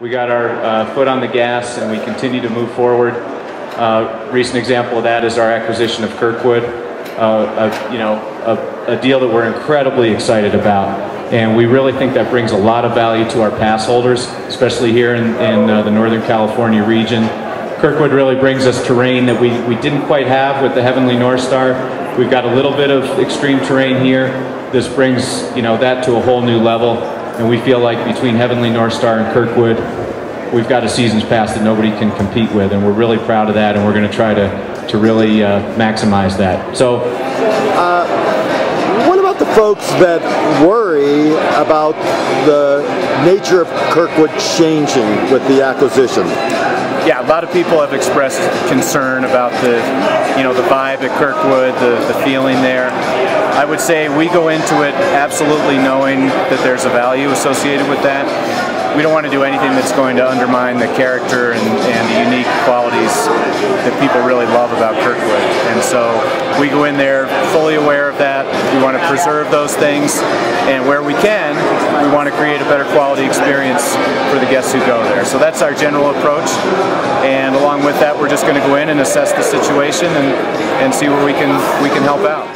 We got our uh, foot on the gas and we continue to move forward. Uh, recent example of that is our acquisition of Kirkwood, uh, a, you know, a, a, deal that we're incredibly excited about. And we really think that brings a lot of value to our pass holders, especially here in, in uh, the Northern California region. Kirkwood really brings us terrain that we, we didn't quite have with the Heavenly Northstar. We've got a little bit of extreme terrain here. This brings, you know, that to a whole new level and we feel like between Heavenly Northstar and Kirkwood, we've got a season's pass that nobody can compete with, and we're really proud of that, and we're going to try to to really uh, maximize that. So. Uh, what about the folks that worry about the nature of Kirkwood changing with the acquisition? yeah, a lot of people have expressed concern about the, you know, the vibe at Kirkwood, the, the feeling there. I would say we go into it absolutely knowing that there's a value associated with that we don't want to do anything that's going to undermine the character and, and, the unique qualities that people really love about Kirkwood. And so we go in there fully aware of that. We want to preserve those things, and where we can, we want to create a better quality experience for the guests who go there. So that's our general approach. And along with that, we're just going to go in and assess the situation and, and see where we can we can help out.